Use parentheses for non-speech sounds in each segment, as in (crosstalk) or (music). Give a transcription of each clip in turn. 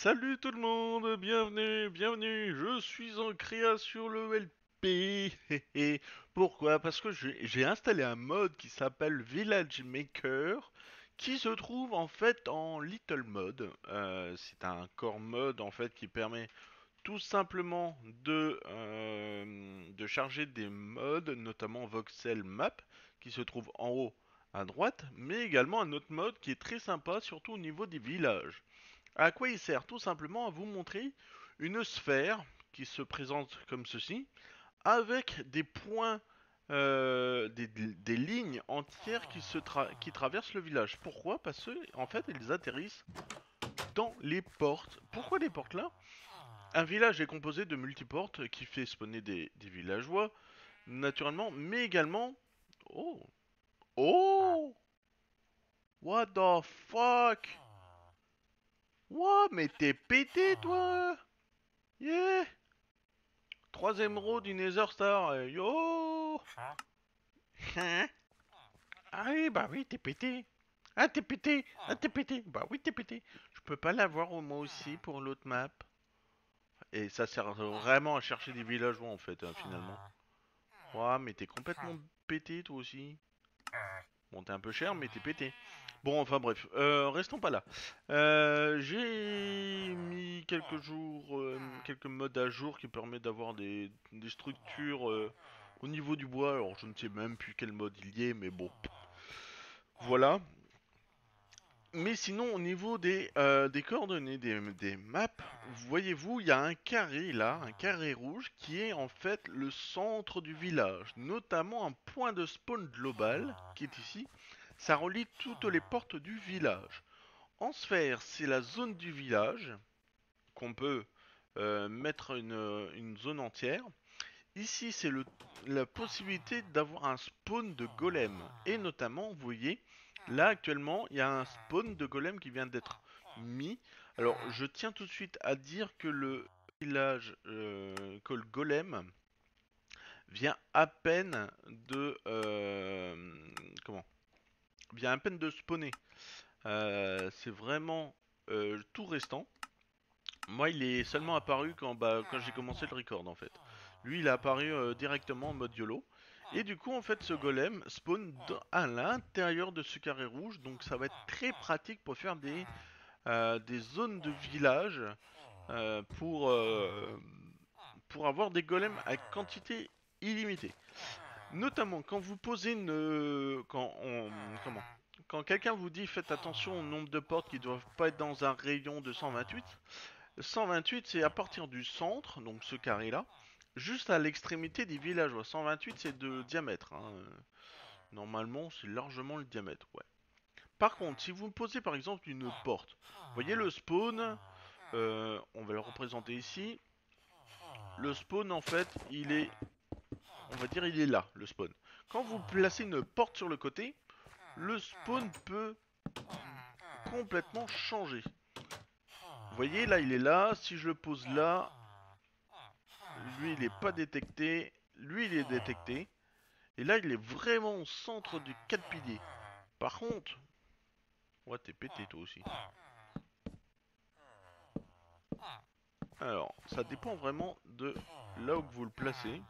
salut tout le monde, bienvenue, bienvenue, je suis en création le LP. (laughs) Pourquoi? Parce que j'ai j'ai installé un mode qui s'appelle Village Maker, qui se trouve en fait en Little Mode. Euh, c'est un core mode en fait qui permet tout simplement de, euh, de charger des modes, notamment Voxel Map, qui se trouve en haut à droite, mais également un autre mode qui est très sympa, surtout au niveau des villages. À quoi il sert Tout simplement à vous montrer une sphère qui se présente comme ceci, avec des points, euh, des, lignes entières qui, se qui traversent le village. Pourquoi? Parce que en fait, ils atterrissent dans les portes. Pourquoi les portes là? Un village est composé de multiportes qui fait spawner des villageois, naturellement, mais également... Oh Oh What the fuck? What Mais t'es pété toi. Yeah. Trois émeraudes, une Nether Star, euh, yo. Hein? Ah oui, bah oui, t'es pété. Ah t'es pété. Ah t'es pété. Bah oui, t'es pété. Je peux pas l'avoir au moi aussi pour l'autre map. Et ça sert vraiment à chercher des villageois en fait, hein, finalement. Ouah, mais t'es complètement pété toi aussi. Bon, t'es un peu cher, mais t'es pété. Bon, enfin bref, euh, restons pas là. Euh, j'ai mis quelques jours, euh, quelques modes à jour qui permettent d'avoir des, structures au niveau du bois. Alors, je ne sais même plus quel mode il y est, mais bon. Voilà. Mais sinon, au niveau des, des coordonnées des, des maps, voyez-vous, il y a un carré là, un carré rouge, qui est en fait le centre du village, notamment un point de spawn global, qui est ici. Ça relie toutes les portes du village. En sphère, c'est la zone du village, qu'on peut euh, mettre une, zone entière. Ici, c'est la possibilité d'avoir un spawn de golem. Et notamment, vous voyez, là actuellement, il y a un spawn de golem qui vient d'être mis. Alors, je tiens tout de suite à dire que le village, euh, que le golem vient à peine de... euh, comment? Vient à peine de spawner. Euh, c'est vraiment euh, tout restant. Moi, il est seulement apparu quand, bah, quand j'ai commencé le record, en fait. Lui, il est apparu euh, directement en mode YOLO. Et du coup, en fait, ce golem spawn à l'intérieur de ce carré rouge. Donc, ça va être très pratique pour faire des, des zones de village pour, pour avoir des golems à quantité illimitée. Notamment quand vous posez une. euh, Quand on. Comment Quand quelqu'un vous dit faites attention au nombre de portes qui doivent pas être dans un rayon de 128. 128, c'est à partir du centre, donc ce carré-là, juste à l'extrémité des villageois. 128, c'est de diamètre. hein. Normalement, c'est largement le diamètre, ouais. Par contre, si vous posez par exemple une porte, voyez le spawn, euh, on va le représenter ici. Le spawn, en fait, il est, on va dire, il est là, le spawn. Quand vous placez une porte sur le côté, le spawn peut complètement changer. Vous voyez, là, il est là. Si je le pose là, lui, il est pas détecté. Lui, il est détecté. Et là, il est vraiment au centre du 4 piliers. Par contre... Ouais, t'es pété, toi aussi. Alors, ça dépend vraiment de là où vous le placez.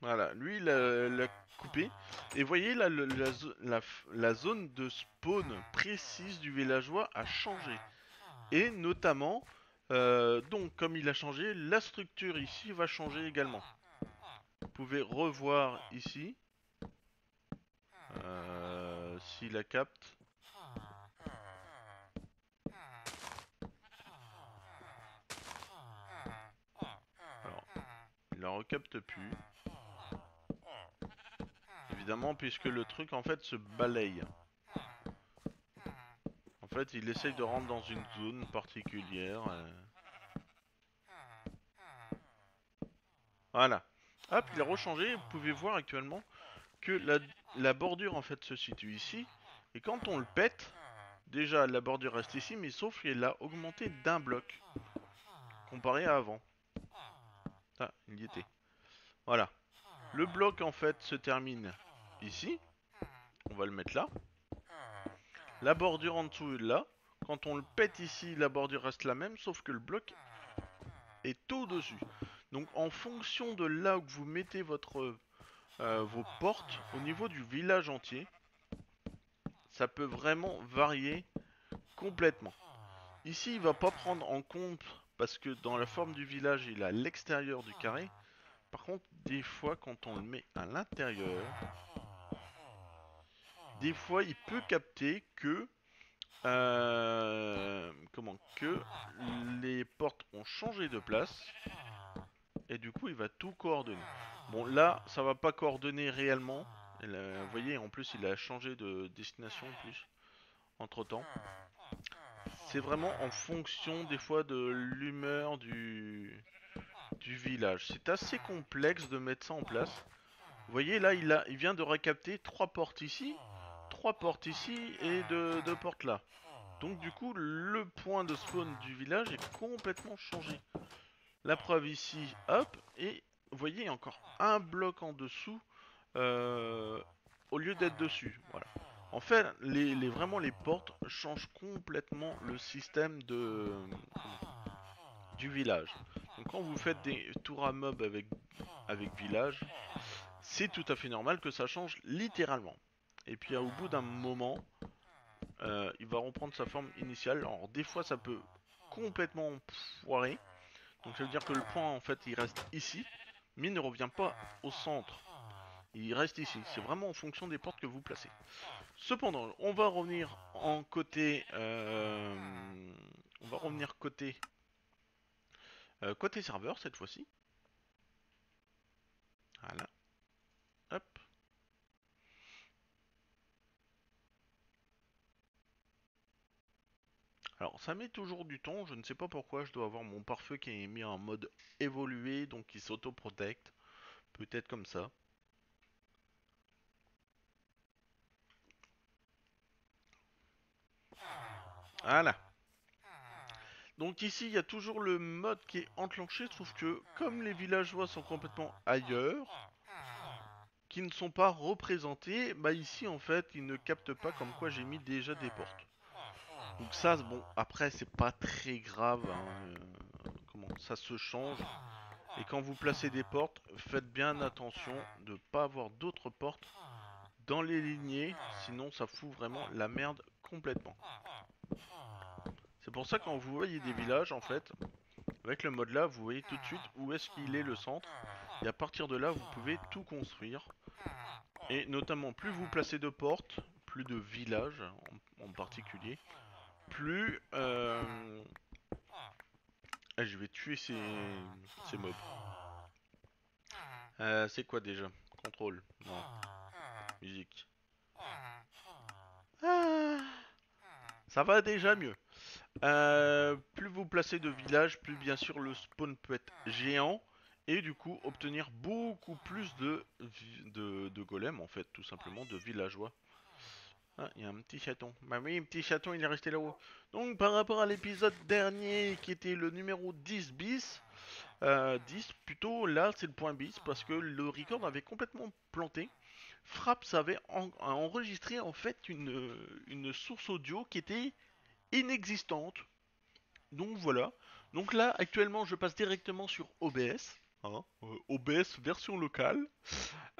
Voilà, lui, il l'a coupé. Et voyez, là, la zone de spawn précise du villageois a changé. Et notamment, euh, donc, comme il a changé, la structure ici va changer également. Vous pouvez revoir ici. Euh, S'il la capte. Alors, il la recapte plus. Évidemment, puisque le truc en fait se balaye. En fait, il essaye de rentrer dans une zone particulière. euh. Voilà. Hop, il a rechangé. Vous pouvez voir actuellement que la, la bordure en fait se situe ici. Et quand on le pète, déjà la bordure reste ici, mais sauf qu'elle a augmenté d'un bloc comparé à avant. Ah, il y était. Voilà. Le bloc en fait se termine ici. va le mettre là. La bordure en dessous est là. Quand on le pète ici, la bordure reste la même, sauf que le bloc est au-dessus. Donc en fonction de là où vous mettez votre, euh, vos portes, au niveau du village entier, ça peut vraiment varier complètement. Ici, il va pas prendre en compte, parce que dans la forme du village, il est à l'extérieur du carré. Par contre, des fois, quand on le met à l'intérieur, des fois, il peut capter que euh, comment que les portes ont changé de place et du coup il va tout coordonner. Bon là ça va pas coordonner réellement. vous voyez en plus il a changé de destination en plus entre temps. C'est vraiment en fonction des fois de l'humeur du, village. C'est assez complexe de mettre ça en place. Vous voyez là il, a, il vient de recapter trois portes ici trois portes ici et deux, portes là. Donc du coup, le point de spawn du village est complètement changé. La preuve ici, hop, et vous voyez encore un bloc en dessous euh, au lieu d'être dessus. Voilà. En fait, les, vraiment les portes changent complètement le système de du village. Donc quand vous faites des tours à mob avec avec village, c'est tout à fait normal que ça change littéralement. Et puis au bout d'un moment, euh, il va reprendre sa forme initiale. Alors des fois ça peut complètement foirer. Donc ça veut dire que le point en fait il reste ici, mais il ne revient pas au centre. Il reste ici. C'est vraiment en fonction des portes que vous placez. Cependant, on va revenir en côté. Euh, on va revenir côté. Euh, côté serveur cette fois-ci. Voilà. Hop. Alors ça met toujours du temps, je ne sais pas pourquoi je dois avoir mon pare-feu qui est mis en mode évolué, donc qui s'auto-protecte. Peut-être comme ça. Voilà. Donc ici, il y a toujours le mode qui est enclenché, sauf que comme les villageois sont complètement ailleurs, qui ne sont pas représentés, bah ici en fait, ils ne captent pas comme quoi j'ai mis déjà des portes. Donc ça, bon, après c'est pas très grave. Hein, euh, comment ça se change. Et quand vous placez des portes, faites bien attention de pas avoir d'autres portes dans les lignées, sinon ça fout vraiment la merde complètement. C'est pour ça quand vous voyez des villages, en fait, avec le mode là, vous voyez tout de suite où est-ce qu'il est le centre. Et à partir de là, vous pouvez tout construire. Et notamment, plus vous placez de portes, plus de villages en particulier, plus... Euh... Ah, je vais tuer ces, mobs. Euh, c'est quoi déjà? Contrôle. Musique. Ah. ça va déjà mieux. Euh, plus vous placez de villages, plus bien sûr le spawn peut être géant. Et du coup obtenir beaucoup plus de, de, de golems en fait, tout simplement, de villageois. Ah, il y a un petit chaton. Bah oui, un petit chaton, il est resté là-haut. Donc, par rapport à l'épisode dernier, qui était le numéro 10 bis, 10 euh, plutôt, là, c'est le point bis, parce que le record avait complètement planté. Fraps avait enregistré, en fait, une source audio qui était inexistante. Donc, voilà. Donc là, actuellement, je passe directement sur OBS. Hein, euh, OBS version locale,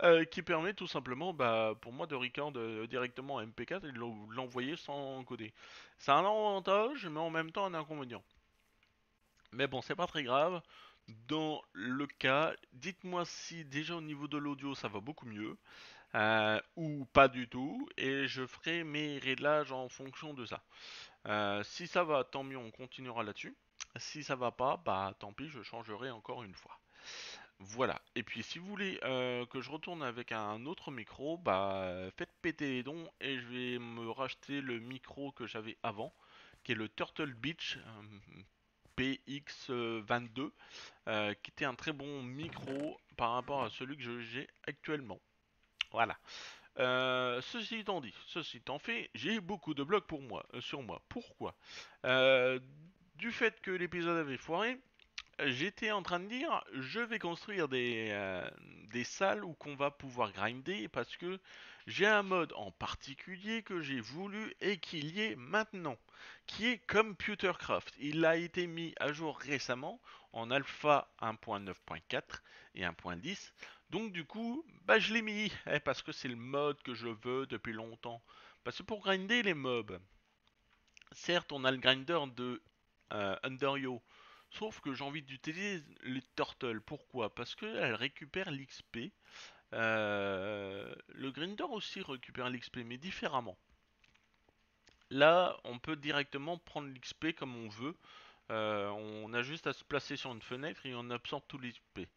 euh, qui permet tout simplement bah, pour moi de record euh, directement MP4 et de l'envoyer sans coder. C'est un avantage, mais en même temps un inconvénient. Mais bon, c'est pas très grave. Dans le cas, dites-moi si déjà au niveau de l'audio ça va beaucoup mieux, ou pas du tout, et je ferai mes réglages en fonction de ça. si ça va, tant mieux, on continuera là-dessus. Si ça va pas, bah tant pis, je changerai encore une fois. Voilà. Et puis si vous voulez euh, que je retourne avec un autre micro, bah faites péter les dons et je vais me racheter le micro que j'avais avant, qui est le Turtle Beach euh, PX22, euh, qui était un très bon micro par rapport à celui que j'ai actuellement. Voilà. ceci étant dit, ceci étant fait, j'ai beaucoup de blocs pour moi, sur moi. Pourquoi? Du fait que l'épisode avait foiré, j'étais en train de dire, je vais construire des, euh, des salles où qu'on va pouvoir grinder parce que j'ai un mode en particulier que j'ai voulu et qu'il y est maintenant, qui est Computercraft. Il a été mis à jour récemment en alpha 1.9.4 et 1.10. Donc du coup, bah je l'ai mis eh, parce que c'est le mode que je veux depuis longtemps. Parce que pour grinder les mobs, certes on a le grinder de euh, Underyo, sauf que j'ai envie d'utiliser les turtles. Pourquoi? Parce qu'elles récupèrent l'XP. Euh, le grinder aussi récupère l'XP, mais différemment. Là, on peut directement prendre l'XP comme on veut. Euh, on a juste à se placer sur une fenêtre et on absorbe tout l'XP.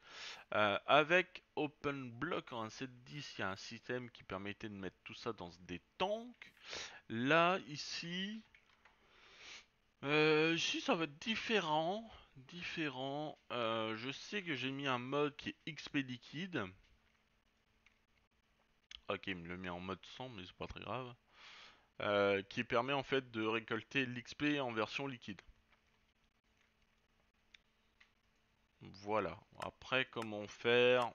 Euh, avec OpenBlock en 7.10, il y a un système qui permettait de mettre tout ça dans des tanks. Là, ici, euh, ici ça va être différent. Différent. je sais que j'ai mis un mode qui est XP liquide. Ok, il me le met en mode 100, mais c'est pas très grave. qui permet en fait de récolter l'XP en version liquide. Voilà. Après, comment faire?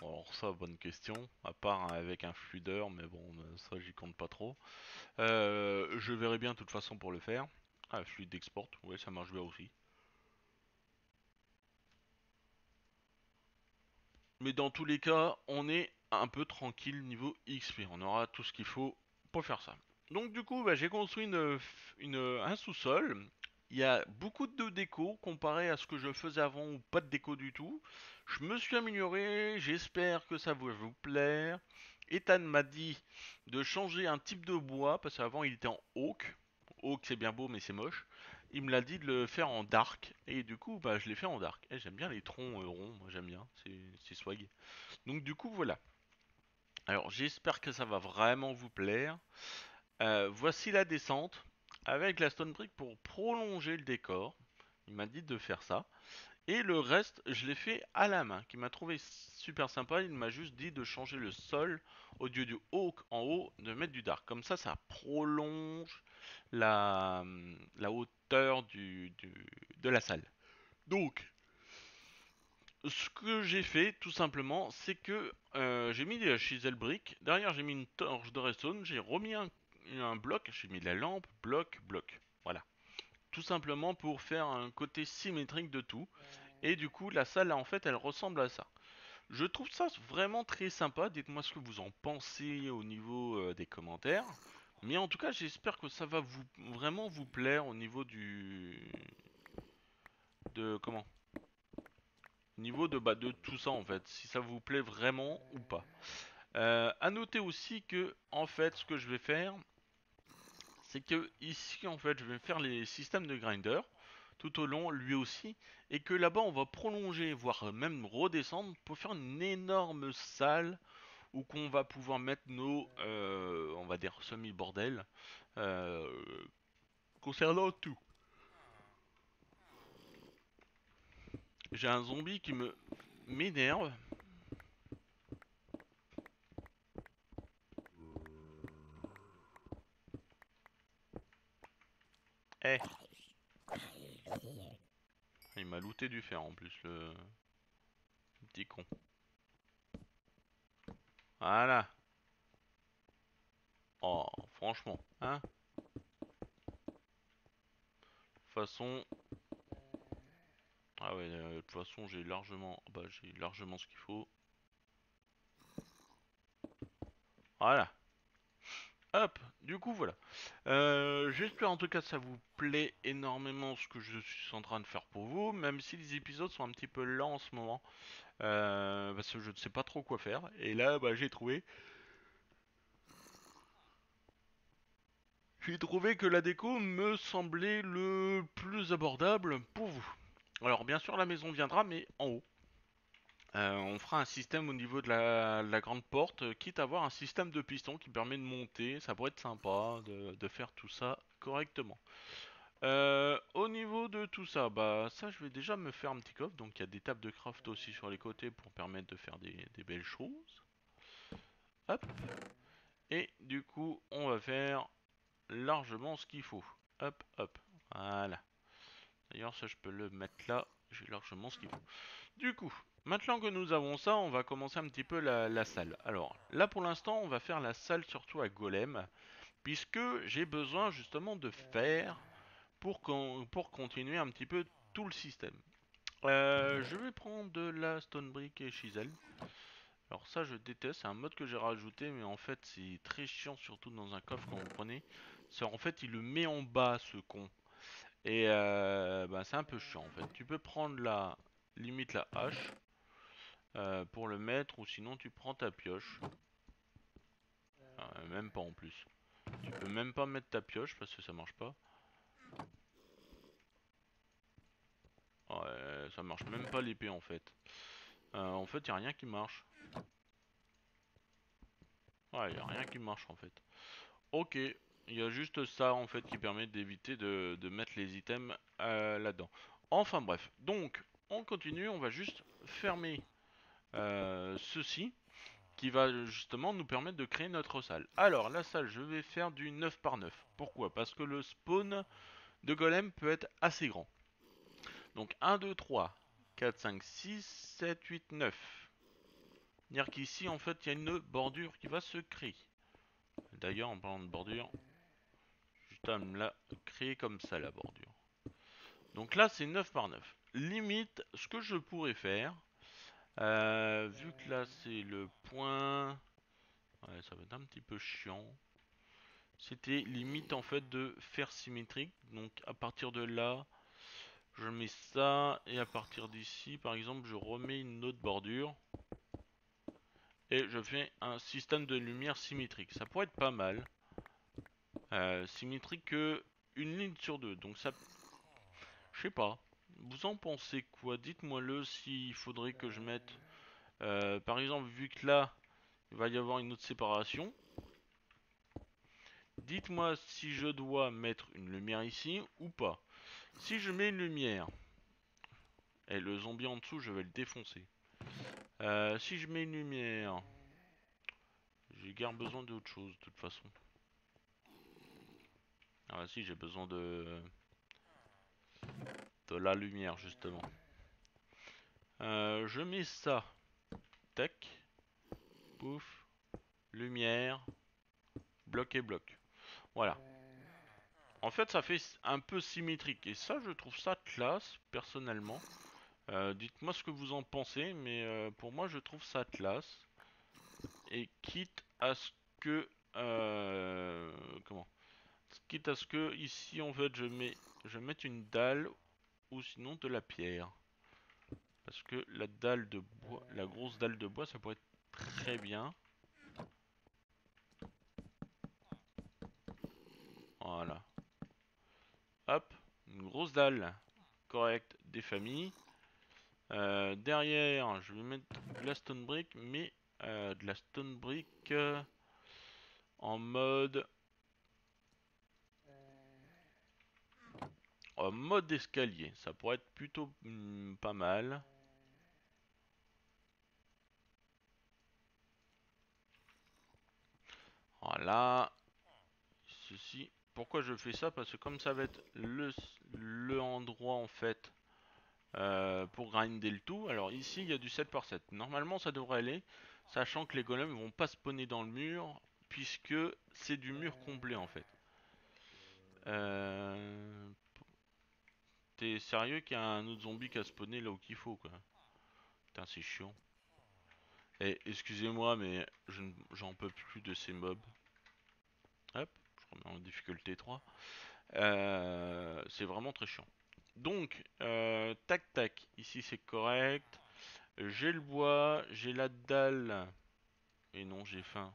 Alors ça, bonne question. À part avec un fluideur, mais bon, ça j'y compte pas trop. Euh, je verrai bien de toute façon pour le faire. Ah, fluide d'export, ouais, ça marche bien aussi. Mais dans tous les cas, on est un peu tranquille niveau XP. On aura tout ce qu'il faut pour faire ça. Donc du coup, bah, j'ai construit un sous-sol il y a beaucoup de déco comparé à ce que je faisais avant ou pas de déco du tout. Je me suis amélioré, j'espère que ça va vous plaire. Ethan m'a dit de changer un type de bois parce qu'avant il était en oak. Oak c'est bien beau mais c'est moche. Il me l'a dit de le faire en dark et du coup bah je l'ai fait en dark. Et j'aime bien les troncs euh, ronds, moi j'aime bien, c'est swag. Donc du coup voilà. Alors j'espère que ça va vraiment vous plaire. Euh, voici la descente avec la stone brick pour prolonger le décor. Il m'a dit de faire ça. Et le reste, je l'ai fait à la main, qui m'a trouvé super sympa. Il m'a juste dit de changer le sol au lieu du haut en haut, de mettre du dark. Comme ça, ça prolonge la, hauteur de la salle. Donc, ce que j'ai fait, tout simplement, c'est que euh, j'ai mis des chisel brick. Derrière, j'ai mis une torche de redstone. J'ai remis un un bloc, j'ai mis la lampe, bloc, bloc. Tout simplement pour faire un côté symétrique de tout. Et du coup, la salle, en fait, elle ressemble à ça. Je trouve ça vraiment très sympa. Dites-moi ce que vous en pensez au niveau euh, des commentaires. Mais en tout cas, j'espère que ça va vous vraiment vous plaire au niveau du... De... Comment? Au niveau de, bah, de tout ça, en fait. Si ça vous plaît vraiment ou pas. Euh, à noter aussi que, en fait, ce que je vais faire, c'est que ici en fait je vais faire les systèmes de grinder tout au long lui aussi et que là-bas on va prolonger voire même redescendre pour faire une énorme salle où qu'on va pouvoir mettre nos euh, on va dire semi bordel euh, concernant tout. J'ai un zombie qui me m'énerve Eh Il m'a looté du fer en plus, le... petit con. Voilà. Oh, franchement, hein De toute façon... Ah ouais, euh, de toute façon j'ai largement... Bah j'ai largement ce qu'il faut. Voilà. Hop, du coup voilà. Euh, j'espère en tout cas que ça vous plaît énormément ce que je suis en train de faire pour vous, même si les épisodes sont un petit peu lents en ce moment. Euh, parce que je ne sais pas trop quoi faire. Et là, bah, j'ai trouvé. J'ai trouvé que la déco me semblait le plus abordable pour vous. Alors bien sûr la maison viendra, mais en haut. Euh, on fera un système au niveau de la, grande porte, euh, quitte à avoir un système de piston qui permet de monter, ça pourrait être sympa de, faire tout ça correctement. Euh, au niveau de tout ça, bah ça je vais déjà me faire un petit coffre, donc il y a des tables de craft aussi sur les côtés pour permettre de faire des, des belles choses. Hop. Et du coup on va faire largement ce qu'il faut. Hop, hop. Voilà. D'ailleurs, ça, je peux le mettre là. J'ai largement ce qu'il faut. Du coup, maintenant que nous avons ça, on va commencer un petit peu la, salle. Alors, là, pour l'instant, on va faire la salle surtout à golem. Puisque j'ai besoin justement de fer pour, pour continuer un petit peu tout le système. Euh, je vais prendre de la stone brick et chisel. Alors ça je déteste, c'est un mode que j'ai rajouté mais en fait c'est très chiant surtout dans un coffre quand vous prenez. En fait il le met en bas ce con. Et euh, bah, c'est un peu chiant en fait. Tu peux prendre la limite la hache euh, pour le mettre ou sinon tu prends ta pioche. Même pas en plus. Tu peux même pas mettre ta pioche parce que ça marche pas. Ouais, ça marche même pas l'épée en fait. Euh, en fait, y a rien qui marche. Ouais, y a rien qui marche en fait. Ok, il y a juste ça en fait qui permet d'éviter de, mettre les items euh, là-dedans. Enfin bref, donc on continue, on va juste fermer ceci qui va justement nous permettre de créer notre salle. Alors la salle, je vais faire du 9 par 9. Pourquoi? Parce que le spawn de golem peut être assez grand. Donc 1, 2, 3, 4, 5, 6, 7, 8, 9. Dire qu'ici en fait il y a une bordure qui va se créer. D'ailleurs en parlant de bordure, juste à me la créer comme ça la bordure. Donc là c'est 9 par 9. Limite, ce que je pourrais faire, euh, vu que là c'est le point... Ça va être un petit peu chiant. C'était limite en fait de faire symétrique. Donc à partir de là, je mets ça. Et à partir d'ici, par exemple, je remets une autre bordure. Et je fais un système de lumière symétrique. Ça pourrait être pas mal. Euh, symétrique que une ligne sur deux. Donc ça... Je sais pas. Vous en pensez quoi? Dites-moi le s'il faudrait que je mette... euh, par exemple, vu que là, il va y avoir une autre séparation. Dites-moi si je dois mettre une lumière ici ou pas. Si je mets une lumière, et le zombie en dessous, je vais le défoncer. Euh, si je mets une lumière, j'ai guère besoin d'autre chose de toute façon. Ah si, j'ai besoin de de la lumière justement. Euh, je mets ça. Tac. Pouf. Lumière. Bloc et bloc. Voilà. En fait, ça fait un peu symétrique. Et ça, je trouve ça classe, personnellement. Euh, Dites-moi ce que vous en pensez, mais euh, pour moi, je trouve ça classe. Et quitte à ce que... Comment? Quitte à ce que, ici, en fait, je mets je mette une dalle ou sinon de la pierre. Parce que la dalle de bois, la grosse dalle de bois, ça pourrait être très bien. Voilà. Hop, une grosse dalle. Correct, des familles. Euh, derrière, je vais mettre de la stone brick, mais euh, de la stone brick euh, en mode mode escalier. Ça pourrait être plutôt hmm, pas mal. Voilà. Ceci. Pourquoi je fais ça? Parce que comme ça va être le, le endroit en fait euh, pour grinder le tout. Alors ici il y a du 7 par 7. Normalement ça devrait aller. Sachant que les golems vont pas spawner dans le mur. Puisque c'est du mur complet en fait. Euh... T'es sérieux qu'il y a un autre zombie qui a spawné là où qu'il faut quoi Putain c'est chiant. Et excusez-moi mais j'en peux plus de ces mobs. Hop, je remets en difficulté 3. Euh, c'est vraiment très chiant. Donc, euh, tac tac, ici c'est correct. J'ai le bois, j'ai la dalle. Et non, j'ai faim.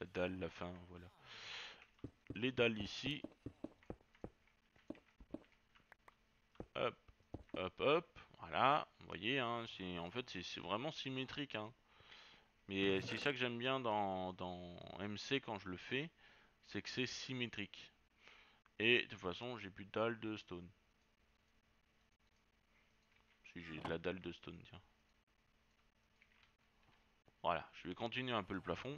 La dalle, la faim, voilà. Les dalles ici. Hop, hop, hop. Voilà, voyez, hein, en fait c'est c'est vraiment symétrique. Hein. Mais c'est ça que j'aime bien dans, dans MC quand je le fais, c'est que c'est symétrique. Et de toute façon, j'ai plus de dalle de stone. Si j'ai de la dalle de stone, tiens. Voilà, je vais continuer un peu le plafond.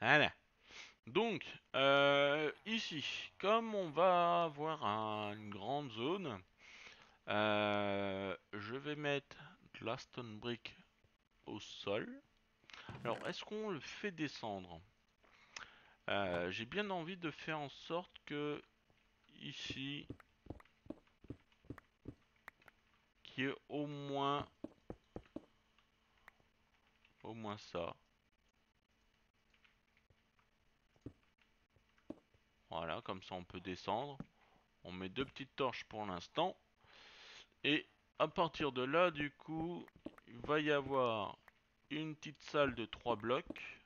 Voilà. Donc, euh, ici, comme on va avoir un- une grande zone, euh, je vais mettre de la stone brick au sol. Alors, est-ce qu'on le fait descendre? Euh, J'ai bien envie de faire en sorte que ici, qu'il y ait au moins, au moins ça. Voilà, comme ça on peut descendre. On met deux petites torches pour l'instant. Et à partir de là, du coup, il va y avoir une petite salle de trois blocs.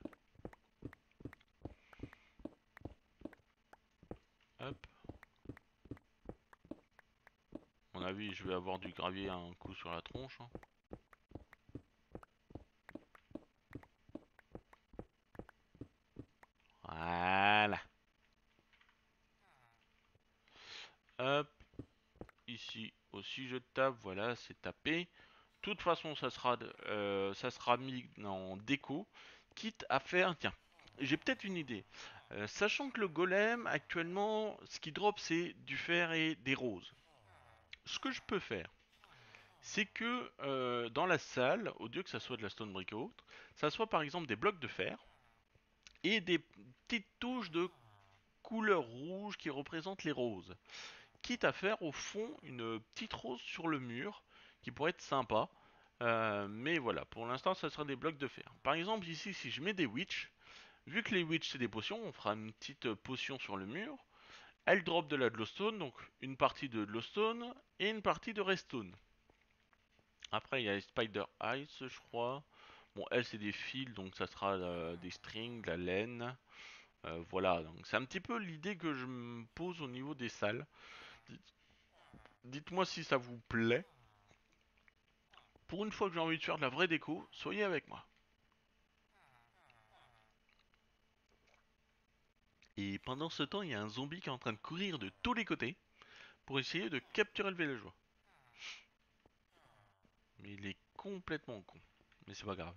Hop. À mon avis, je vais avoir du gravier un coup sur la tronche. hein. Voilà. Hop. Ici aussi je tape, voilà, c'est tapé. De toute façon, ça sera, de- euh, ça sera mis en déco, quitte à faire. Tiens, j'ai peut-être une idée. Euh, sachant que le golem, actuellement, ce qui drop, c'est du fer et des roses. Ce que je peux faire, c'est que euh, dans la salle, au lieu que ça soit de la stone brick ou autre, ça soit par exemple des blocs de fer et des petites touches de couleur rouge qui représentent les roses quitte à faire au fond une petite rose sur le mur qui pourrait être sympa. Euh, mais voilà, pour l'instant, ça sera des blocs de fer. Par exemple, ici, si je mets des witch, vu que les witch c'est des potions, on fera une petite potion sur le mur. Elle drop de la glowstone, donc une partie de glowstone et une partie de redstone. Après, il y a les spider eyes, je crois. Bon, elle, c'est des fils, donc ça sera euh, des strings, de la laine. Euh, voilà, donc c'est un petit peu l'idée que je me pose au niveau des salles. Dites- Dites-moi si ça vous plaît. Pour une fois que j'ai envie de faire de la vraie déco, soyez avec moi. Et pendant ce temps, il y a un zombie qui est en train de courir de tous les côtés pour essayer de capturer le villageois. Mais il est complètement con. Mais c'est pas grave.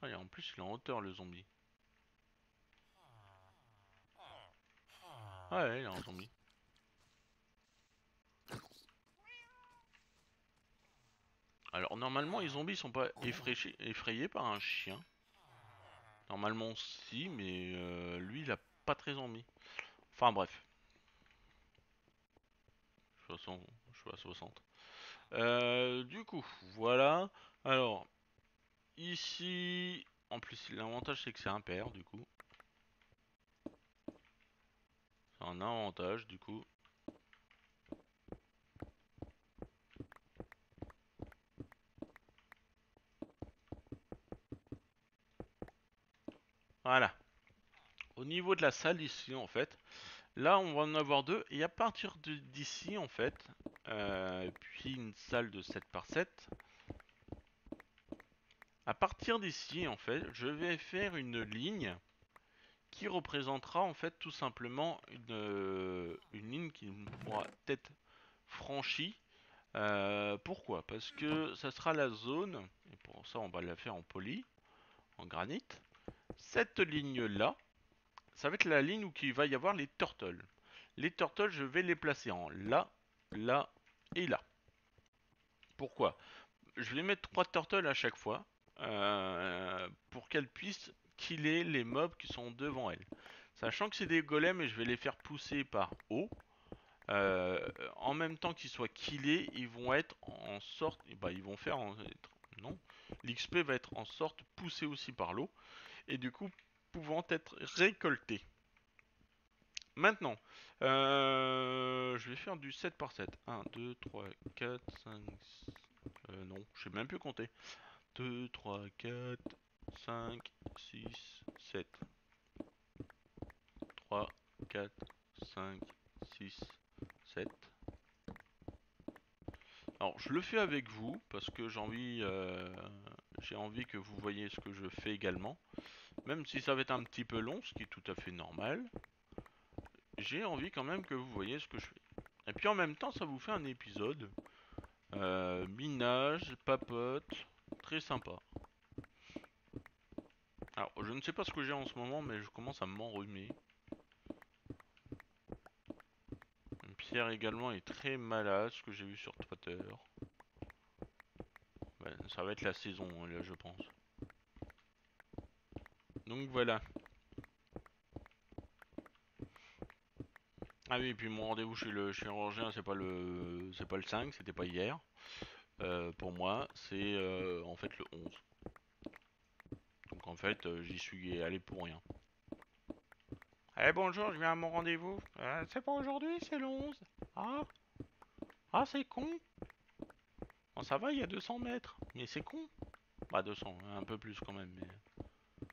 Ah, et en plus, il est en hauteur le zombie. Ah ouais, il zombie. Alors normalement les zombies sont pas effrayés, effrayés par un chien. Normalement si, mais euh, lui il a pas très envie. Enfin bref. Je suis à 100 je suis à 60. Euh, du coup, voilà. Alors, ici, en plus l'avantage c'est que c'est impair du coup. Un avantage du coup. Voilà. Au niveau de la salle ici en fait, là on va en avoir deux et à partir d'ici en fait, euh, puis une salle de 7 par 7. À partir d'ici en fait, je vais faire une ligne qui représentera en fait tout simplement une, euh, ligne qui pourra être franchie. Euh, pourquoi? Parce que ça sera la zone, et pour ça on va la faire en poly, en granit. Cette ligne là, ça va être la ligne où il va y avoir les turtles. Les turtles, je vais les placer en là, là et là. Pourquoi? Je vais mettre trois turtles à chaque fois euh, pour qu'elles puissent killer les mobs qui sont devant elles. Sachant que c'est des golems et je vais les faire pousser par haut. euh, en même temps qu'ils soient killés, ils vont être en sorte, bah ils vont faire en, non, l'XP va être en sorte poussé aussi par l'eau et du coup pouvant être récolté. Maintenant, euh, je vais faire du 7 par 7. 1, 2, 3, 4, 5, 6... Euh, non, je sais même plus compter. 2, 3, 4, 5, 6, 7. 3, 4, 5, 6, 7. Alors, je le fais avec vous parce que j'ai envie, euh, j'ai envie que vous voyez ce que je fais également. Même si ça va être un petit peu long, ce qui est tout à fait normal. J'ai envie quand même que vous voyez ce que je fais. Et puis en même temps, ça vous fait un épisode euh, minage, papote, très sympa. Alors, je ne sais pas ce que j'ai en ce moment, mais je commence à m'enrhumer. Pierre également est très malade, ce que j'ai vu sur Twitter. Ouais, ça va être la saison, là, je pense. Donc voilà. Ah oui, et puis mon rendez-vous chez le chirurgien, c'est pas le c'est pas le 5, c'était pas hier. Euh, pour moi, c'est euh, en fait le 11. Donc en fait, euh, j'y suis allé pour rien. Eh bonjour, je viens à mon rendez-vous. c'est pas aujourd'hui, c'est le 11. Ah Ah, c'est con. Ça va, il y a 200 mètres. Mais c'est con. Pas 200, un peu plus quand même. Mais...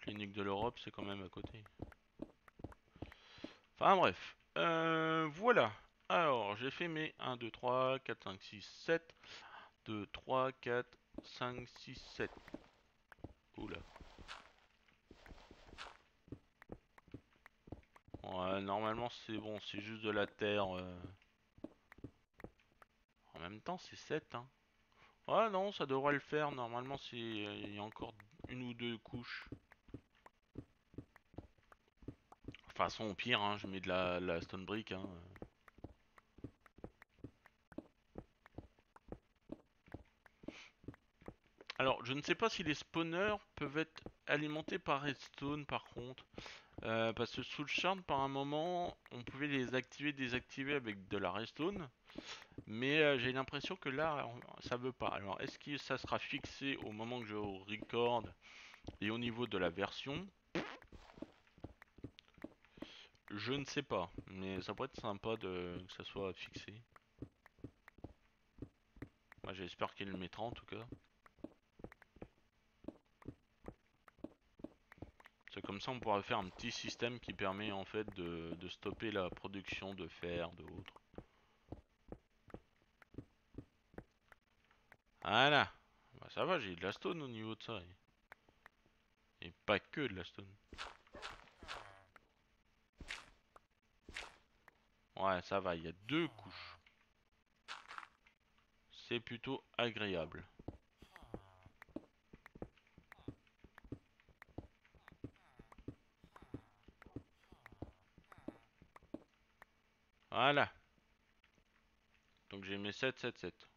Clinique de l'Europe, c'est quand même à côté. Enfin bref. Euh, voilà. Alors, j'ai fait mes 1, 2, 3, 4, 5, 6, 7. 2, 3, 4, 5, 6, 7. Normalement c'est bon, c'est juste de la terre. Euh. En même temps, c'est 7. Hein. Ouais, non, ça devrait le faire. Normalement, c'est il y a encore une ou deux couches. Façon, au pire, hein, je mets de la, stone brick. Hein. Alors, je ne sais pas si les spawners peuvent être alimentés par redstone par contre. Euh, parce que sous le charme, par un moment, on pouvait les activer, désactiver avec de la redstone. Mais euh, j'ai l'impression que là, ça veut pas. Alors, est-ce que ça sera fixé au moment que je record et au niveau de la version? Je ne sais pas, mais ça pourrait être sympa de que ça soit fixé. J'espère qu'il le mettra en tout cas. Comme ça on pourra faire un petit système qui permet en fait de, stopper la production de fer, de autres. Voilà. Bah, ça va, j'ai de la stone au niveau de ça. Et pas que de la stone. Ouais, ça va, il y a deux couches. C'est plutôt agréable. Voilà. Donc j'ai mes 7, 7, 7.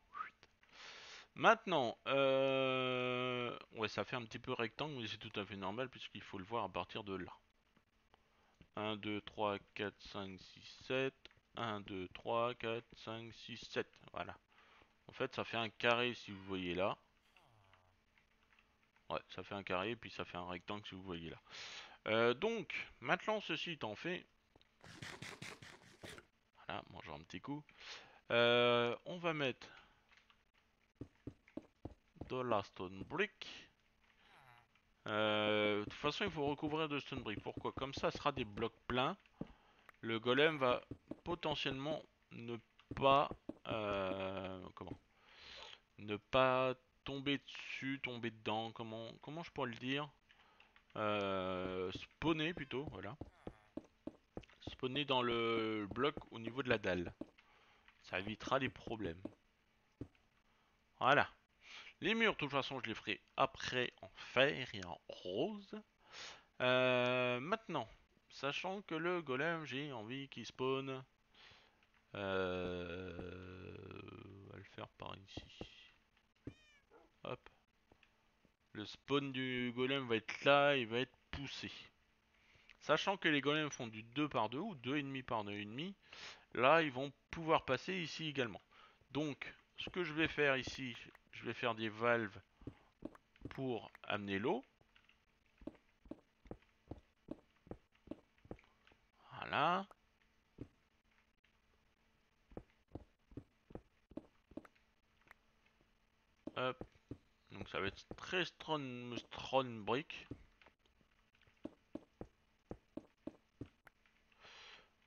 Maintenant, euh... ouais, ça fait un petit peu rectangle, mais c'est tout à fait normal puisqu'il faut le voir à partir de là. 1, 2, 3, 4, 5, 6, 7. 1, 2, 3, 4, 5, 6, 7. Voilà. En fait, ça fait un carré si vous voyez là. Ouais, ça fait un carré, puis ça fait un rectangle si vous voyez là. Euh, donc, maintenant, ceci étant fait... Voilà, mangeons un petit coup. Euh, on va mettre de la stone brick. Euh, de toute façon, il faut recouvrir de stone brick. Pourquoi? Comme ça, sera des blocs pleins. Le golem va potentiellement ne pas euh, ne pas tomber dessus, tomber dedans, comment comment je pourrais le dire? Spawner plutôt, voilà. Dans le bloc au niveau de la dalle. Ça évitera les problèmes. Voilà. Les murs, de toute façon, je les ferai après en fer et en rose. Euh, maintenant, sachant que le golem, j'ai envie qu'il spawn euh, on va le faire par ici. Hop. Le spawn du golem va être là, il va être poussé. Sachant que les golems font du 2 par 2 ou 2,5 par 2,5, là ils vont pouvoir passer ici également. Donc ce que je vais faire ici, je vais faire des valves pour amener l'eau. Voilà. Donc ça va être très strong, strong brick.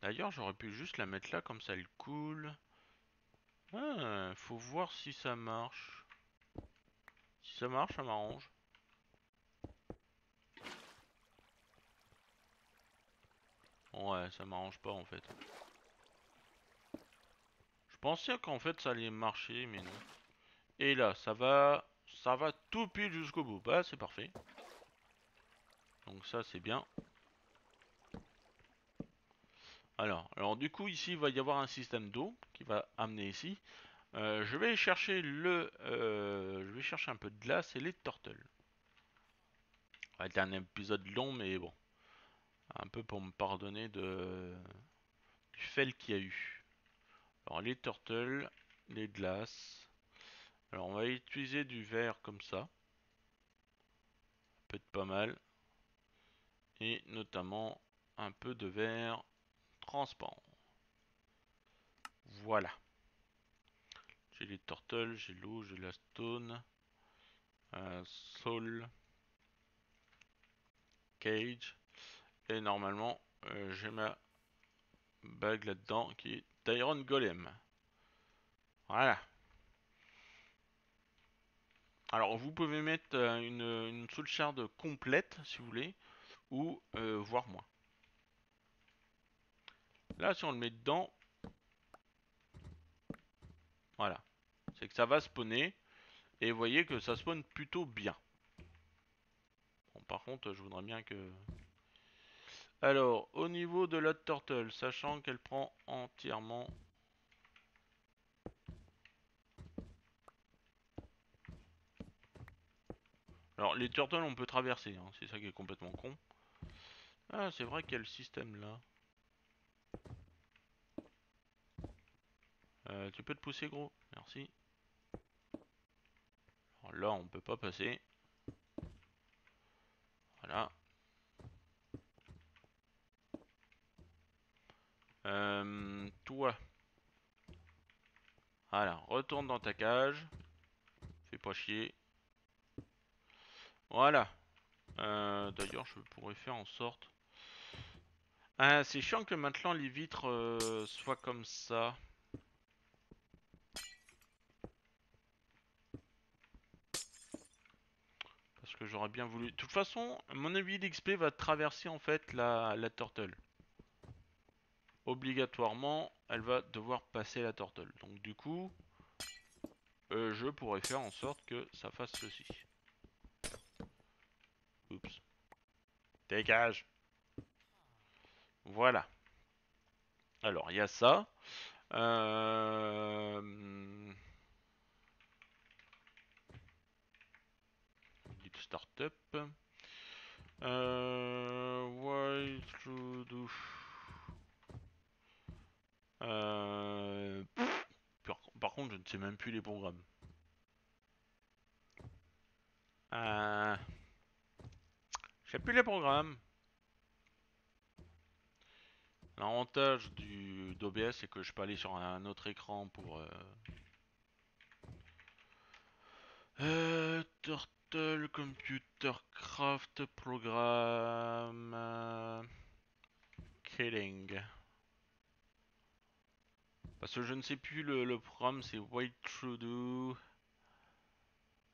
D'ailleurs, j'aurais pu juste la mettre là, comme ça elle coule. Ah, faut voir si ça marche. Si ça marche, ça m'arrange. Ouais, ça m'arrange pas en fait. Je pensais qu'en fait ça allait marcher, mais non. Et là, ça va, ça va tout pile jusqu'au bout. Bah, c'est parfait. Donc ça c'est bien. Alors, alors du coup ici il va y avoir un système d'eau qui va amener ici. Euh, je vais chercher le, euh, je vais chercher un peu de glace et les turtles. Ça va être un épisode long mais bon, un peu pour me pardonner de du fel qu'il y a eu. Alors les turtles, les glaces. Alors on va utiliser du verre comme ça. Peut être pas mal. Et notamment un peu de verre transparent. Voilà. J'ai les turtles, j'ai l'eau, j'ai la stone. Euh, soul. Cage. Et normalement, euh, j'ai ma bague là-dedans qui est d'Iron Golem. Voilà. Alors vous pouvez mettre euh, une, une soul shard complète si vous voulez, ou euh, voire moins. Là si on le met dedans, voilà, c'est que ça va spawner, et vous voyez que ça spawn plutôt bien. Par contre je voudrais bien que... Alors, au niveau de la turtle, sachant qu'elle prend entièrement Alors, les turtles, on peut traverser, hein, c'est ça qui est complètement con. Ah, c'est vrai qu'il y a le système là. Euh, tu peux te pousser, gros Merci. Alors là, on peut pas passer. Voilà. Euh, toi. Voilà, retourne dans ta cage. Fais pas chier. Voilà. Euh, D'ailleurs, je pourrais faire en sorte... Ah, c'est chiant que maintenant les vitres euh, soient comme ça. Que j'aurais bien voulu... De toute façon, mon avis d'XP va traverser en fait la, la turtle. Obligatoirement, elle va devoir passer la turtle. Donc du coup, euh, je pourrais faire en sorte que ça fasse ceci. Oups. Dégage. Voilà. Alors, il y a ça. Euh... Petite start-up. Do... Euh... Par, contre, je ne sais même plus les programmes. Euh... J'ai plus les programmes. L'avantage du d'OBS c'est que je peux aller sur un autre écran pour euh... Euh, Turtle Computer Programme euh, Killing. Parce que je ne sais plus le, le programme, c'est Wait to do.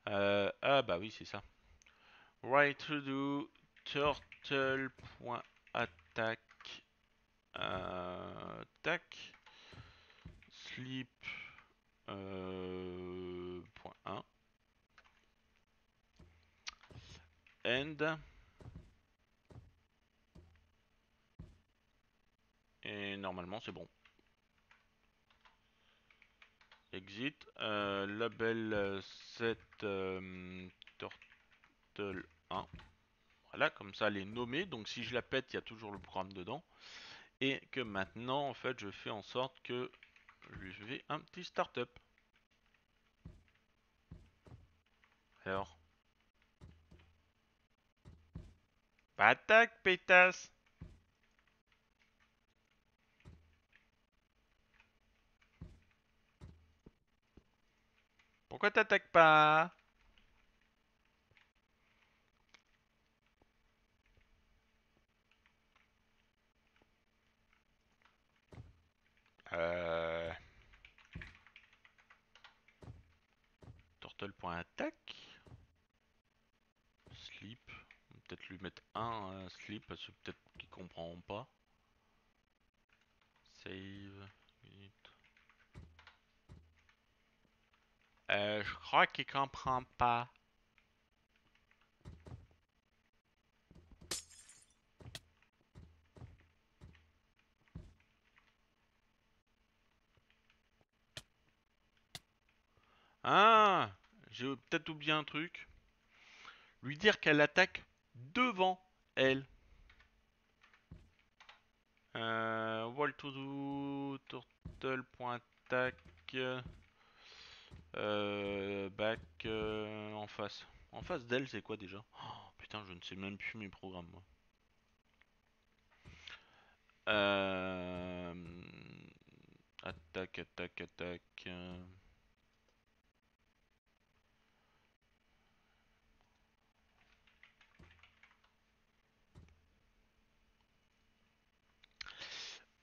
Euh, ah bah oui c'est ça. Write to do turtle.attack euh, tac sleep euh, point 1 end et normalement c'est bon exit euh, label 7 euh, turtle 1 voilà comme ça elle est nommée donc si je la pète il y a toujours le programme dedans et que maintenant en fait je fais en sorte que je vais un petit startup. Alors. Bah attaque pétasse. Pourquoi t'attaques pas Euh... Turtle.attack. peut-être lui mettre un slip parce que peut-être qu'il comprend pas. Save. Euh, je crois qu'il comprend pas. Ah J'ai peut-être oublié un truc. Lui dire qu'elle attaque devant elle. Euh, wall to do, turtle.attack, euh, back euh, en face. En face d'elle, c'est quoi déjà? Oh, Putain, je ne sais même plus mes programmes, moi. Euh, attaque, attaque, attaque.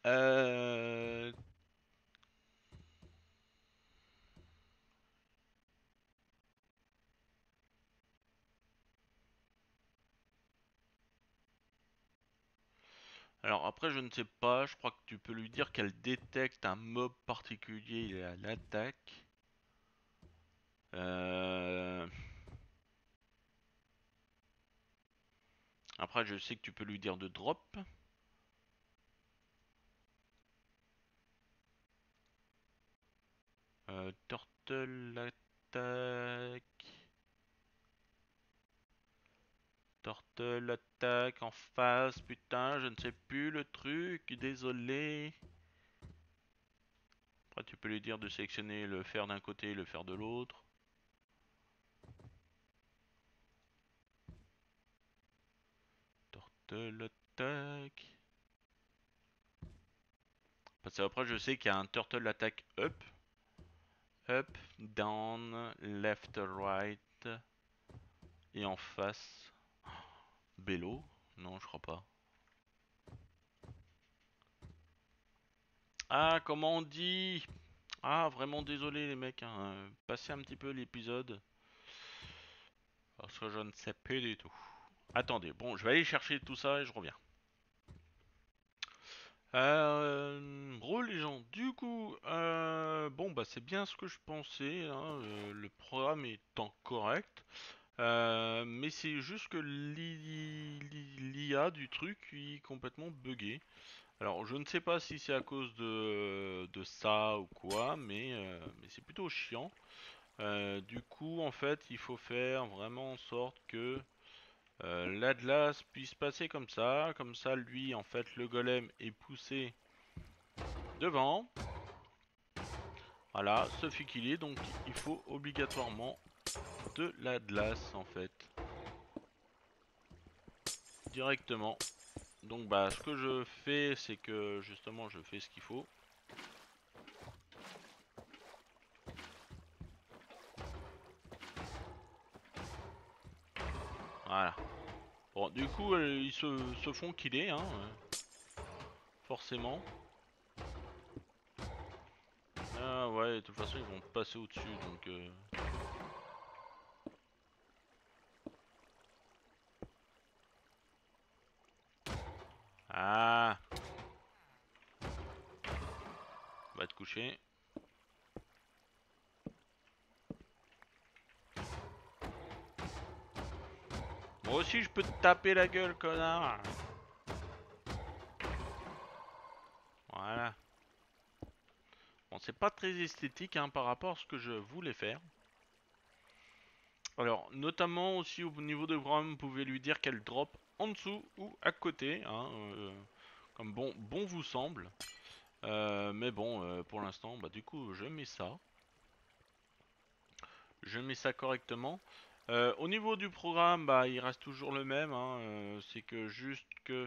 Euh... Alors après je ne sais pas, je crois que tu peux lui dire qu'elle détecte un mob particulier à l'attaque. Euh... Après je sais que tu peux lui dire de drop. Turtle attaque. Turtle attaque en face. Putain, je ne sais plus le truc. Désolé. Après, tu peux lui dire de sélectionner le fer d'un côté et le fer de l'autre. Turtle attaque. Parce que après, je sais qu'il y a un turtle attack up. Up, down, left, right. Et en face. Bello? Non, je crois pas. Ah, comment on dit? Ah, vraiment désolé les mecs. Hein. Passez un petit peu l'épisode. Parce que je ne sais plus du tout. Attendez, bon, je vais aller chercher tout ça et je reviens. Euh, les gens, du coup, euh, bon bah c'est bien ce que je pensais, hein, euh, le programme étant correct, euh, mais c'est juste que l'IA du truc est complètement buggé. Alors je ne sais pas si c'est à cause de, de ça ou quoi, mais, mais c'est plutôt chiant. du coup en fait il faut faire vraiment en sorte que euh, L'Atlas puisse passer comme ça. Comme ça, lui, en fait, le golem est poussé devant. Voilà, ce fait qu'il est. Donc, il faut obligatoirement de l'Atlas, en fait. Directement. Donc, bah, ce que je fais, c'est que, justement, je fais ce qu'il faut. Voilà. Bon, du coup, euh, ils se, font killer, hein. Euh, forcément. Ah ouais, de toute façon, ils vont passer au-dessus, donc... Euh... Ah Va te coucher. Moi aussi je peux te taper la gueule, connard. Voilà. Bon, c'est pas très esthétique hein, par rapport à ce que je voulais faire. Alors, notamment aussi au niveau de programme, vous pouvez lui dire qu'elle drop en dessous ou à côté, hein, euh, comme bon, bon vous semble. Euh, mais bon, euh, pour l'instant, bah du coup, je mets ça. Je mets ça correctement. Euh, au niveau du programme, bah, il reste toujours le même. Hein, euh, c'est que juste que...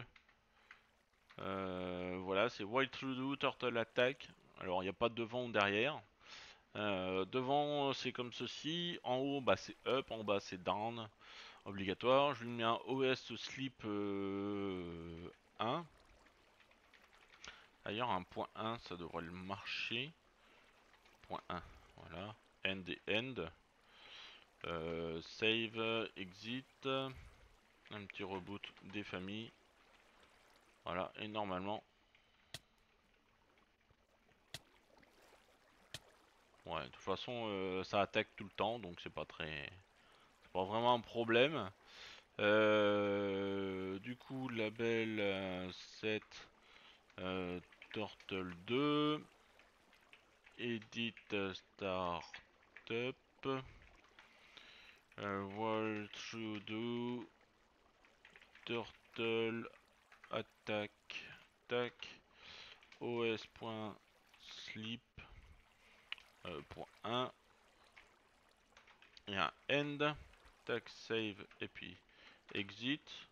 Euh, voilà, c'est Wild True Turtle Attack. Alors, il n'y a pas de devant ou derrière. devant, c'est comme ceci. En haut, bah, c'est up. En bas, c'est down. Obligatoire. Je lui mets un OS Sleep 1. D'ailleurs, un point 1, ça devrait le marcher. Point 1, voilà. End et end. Euh, save, exit, un petit reboot des familles. Voilà, et normalement... Ouais, de toute façon, euh, ça attaque tout le temps, donc c'est pas très... C'est pas vraiment un problème. Euh, du coup, label 7 Turtle 2 Edit Startup Euh, what should do turtle attack tac os.sleep euh, pour 1 et un end tac save et puis exit.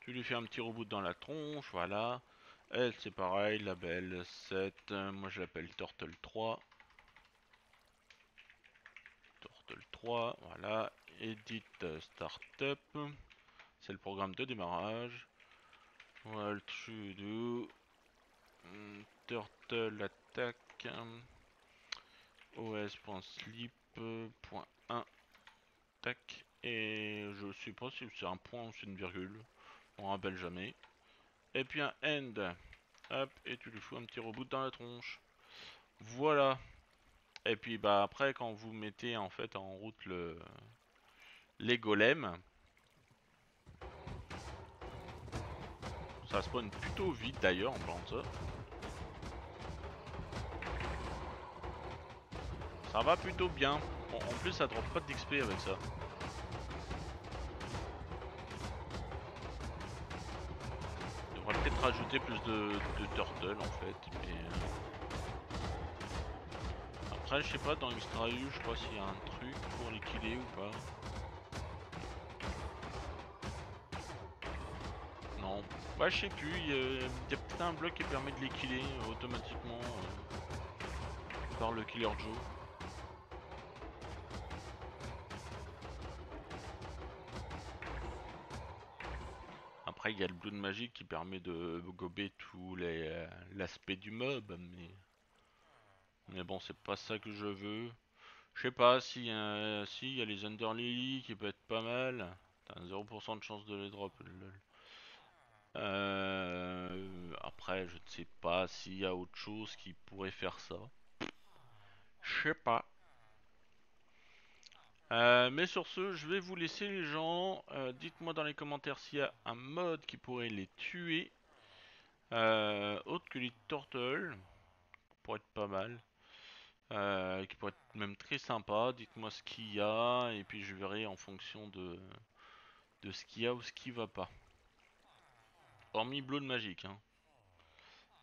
Tu lui fais un petit reboot dans la tronche voilà. Elle c'est pareil label 7 moi je l'appelle turtle 3 turtle 3 voilà edit startup. C'est le programme de démarrage. What to do. Hmm, turtle attack. Os.sleep.1 tac. Et je sais pas si c'est un point ou c'est une virgule. On rappelle jamais. Et puis un end. Hop et tu lui fous un petit reboot dans la tronche. Voilà. Et puis bah après quand vous mettez en fait en route le les golems ça spawn plutôt vite d'ailleurs en parlant de ça Ça va plutôt bien. Bon, en plus, ça drop pas d'XP avec ça. Je devrais peut-être rajouter plus de, de turtle en fait. Mais... euh, Après, je sais pas, dans Extra U, je crois s'il y a un truc pour les killer ou pas. Ouais, je sais plus, il y a, peut-être un bloc qui permet de les killer euh, automatiquement euh, par le killer Joe. Après, il y a le Blood Magic qui permet de gober tout euh, l'aspect du mob, mais... Mais bon, c'est pas ça que je veux. Je sais pas, si si, il y a les Underlily qui peut être pas mal. T'as 0% de chance de les drop. lol. Euh, après, je ne sais pas s'il y a autre chose qui pourrait faire ça. Je sais pas. Euh, mais sur ce, je vais vous laisser les gens. Euh, Dites-moi dans les commentaires s'il y a un mode qui pourrait les tuer. Autre que les turtles. Pourrait être pas mal. Qui pourrait être même très sympa. Dites-moi ce qu'il y a. Et puis je verrai en fonction de, de ce qu'il y a ou ce qui va pas. Hormis Blood Magique. Hein.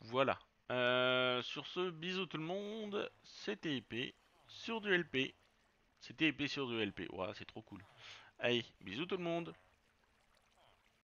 Voilà. Euh, sur ce, bisous tout le monde. C'était épée sur du LP. C'était épée sur du LP. C'est trop cool. Allez, bisous tout le monde.